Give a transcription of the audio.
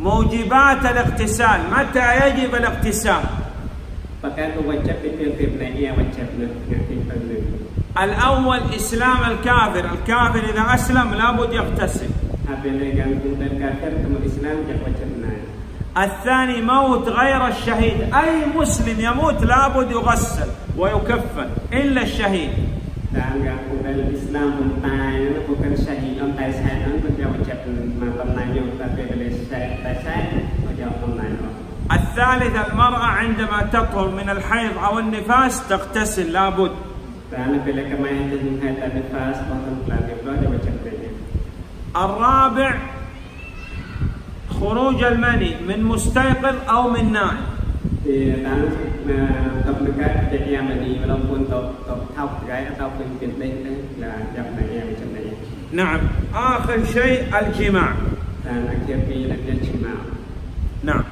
موجبات الاغتسال متى يجب الاغتسال؟ الأول إسلام الكافر الكافر إذا أسلم لابد يغتسل. الثاني موت غير الشهيد. أي مسلم يموت لابد يغسل ويكفن إلا الشهيد. الإسلام الثالث المرأة عندما تطهر من الحيض أو النفاس تغتسل لابد الرابع خروج المني من مستيقظ أو من نائم نعم آخر شيء الجماع and I can't be an addiction now. No.